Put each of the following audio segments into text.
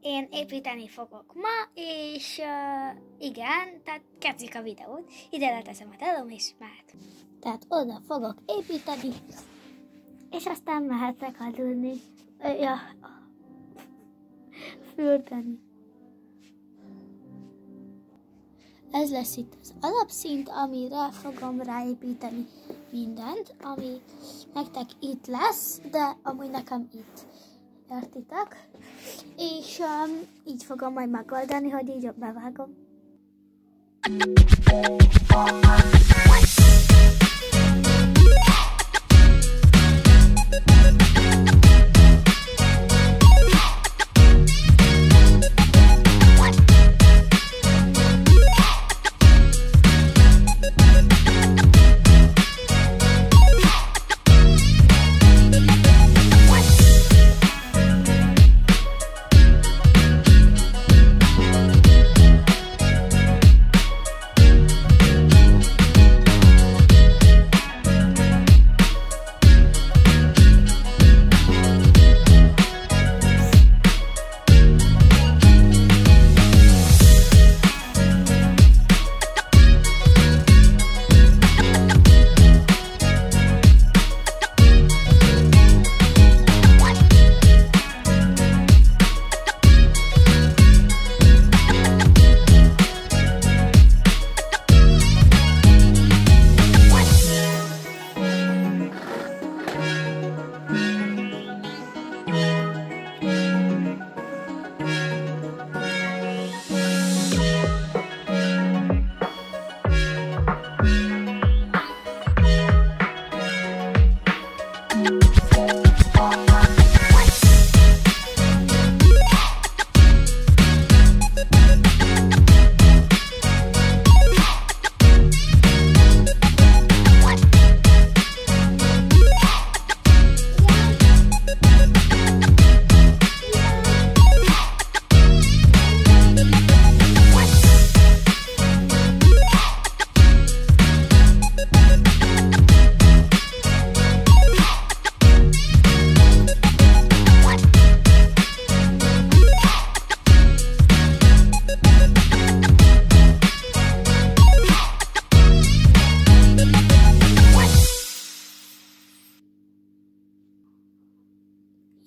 Én építeni fogok ma, és uh, igen, tehát kezdjük a videót. Ide leteszem a telom, és már. Tehát oda fogok építeni, és aztán mehetek aludni. Ja, fürdeni. Ez lesz itt az alapszint, amire fogom ráépíteni mindent, ami nektek itt lesz, de amúgy nekem itt. Értitek? És um, így fogom majd megoldani, hogy így bevágom.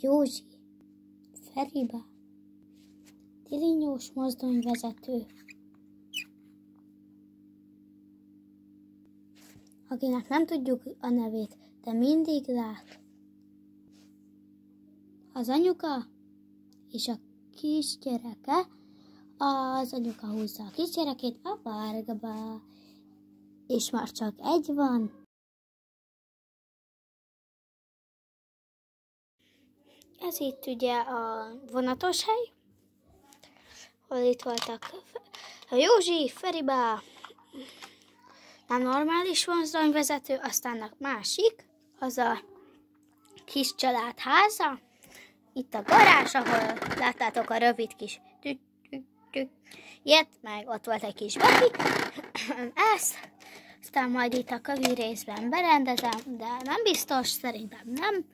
Józsi, Feriba, Tilinyós mozdonyvezető, akinek nem tudjuk a nevét, de mindig lát. Az anyuka és a kisgyereke, az anyuka húzza a kisgyerekét a várgaba, és már csak egy van, Ez itt ugye a vonatos hely, hol itt voltak a Józsi, Feriba, nem normális vonzonyvezető, aztán a másik, az a kis család háza, itt a garázs, ahol láttátok a rövid kis ilyet, meg ott volt egy kis baki, ez, aztán majd itt a kövi részben berendezem, de nem biztos, szerintem nem,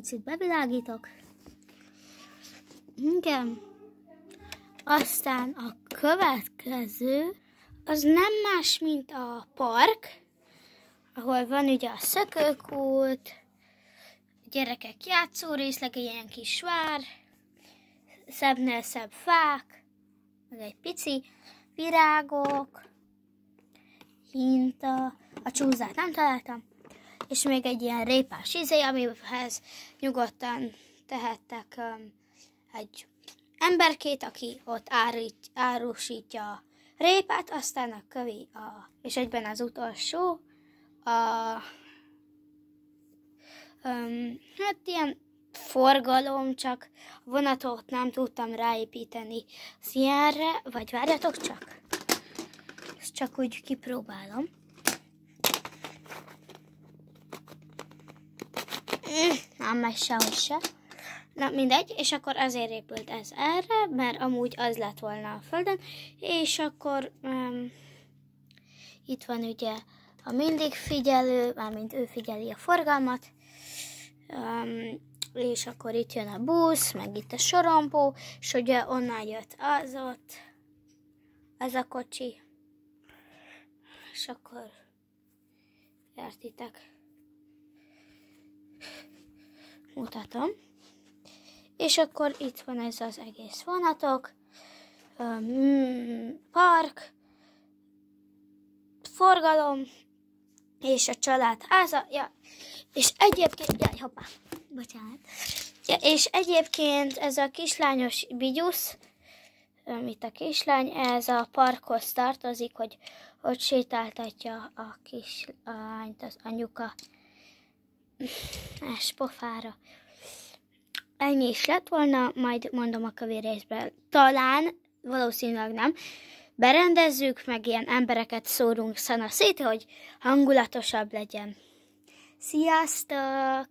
Picit bevilágítok. Igen. Aztán a következő, az nem más, mint a park, ahol van ugye a szökőkút, gyerekek játszó részleg, ilyen kis vár, szebbnél szebb fák, meg egy pici virágok, hinta, a csúzát nem találtam, és még egy ilyen répás izé, amihez nyugodtan tehettek um, egy emberkét, aki ott árít, árusítja a répát, aztán a kövi, a, és egyben az utolsó, a, um, hát ilyen forgalom, csak vonatot nem tudtam ráépíteni színre, vagy várjatok csak, ezt csak úgy kipróbálom. Nem megy sehogy se. Na mindegy, és akkor azért épült ez erre, mert amúgy az lett volna a földön, és akkor um, itt van ugye a mindig figyelő, mármint ő figyeli a forgalmat, um, és akkor itt jön a busz, meg itt a sorompó, és ugye onnan jött az ott, ez a kocsi, és akkor értitek. Mutatom. És akkor itt van ez az egész vonatok, park, forgalom, és a család háza, ja, és egyébként, jaj, hoppá, bocsánat, ja, és egyébként ez a kislányos bigyusz, amit a kislány, ez a parkhoz tartozik, hogy ott sétáltatja a kislányt az anyuka és pofára. Ennyi is lett volna, majd mondom a kövérészben. Talán, valószínűleg nem, berendezzük, meg ilyen embereket szórunk szana szét, hogy hangulatosabb legyen. Sziasztok!